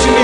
to me.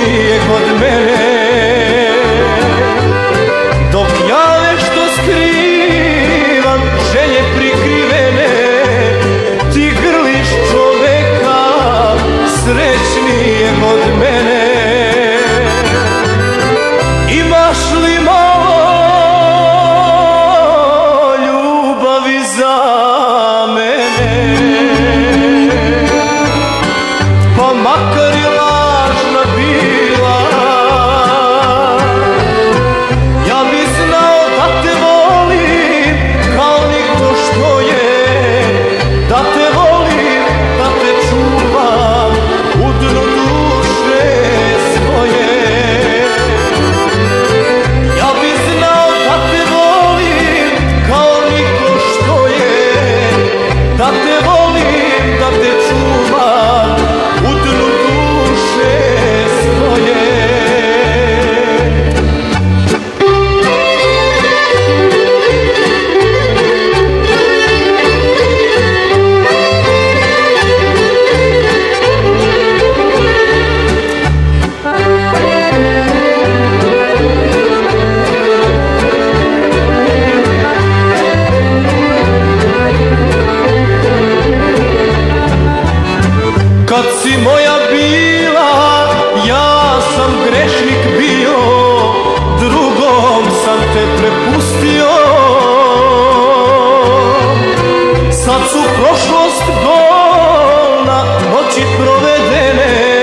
su prošlost bolna noći provedene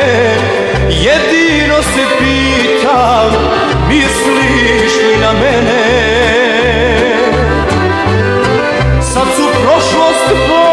Jedino se pitam misliš li na mene? Sad su prošlost bolna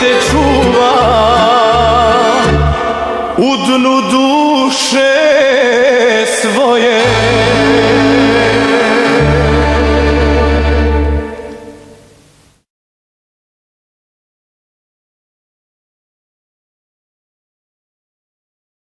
te čuva u dnu